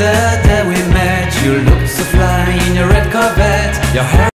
the day we met. You looked so fly in your red Corvette. Your hair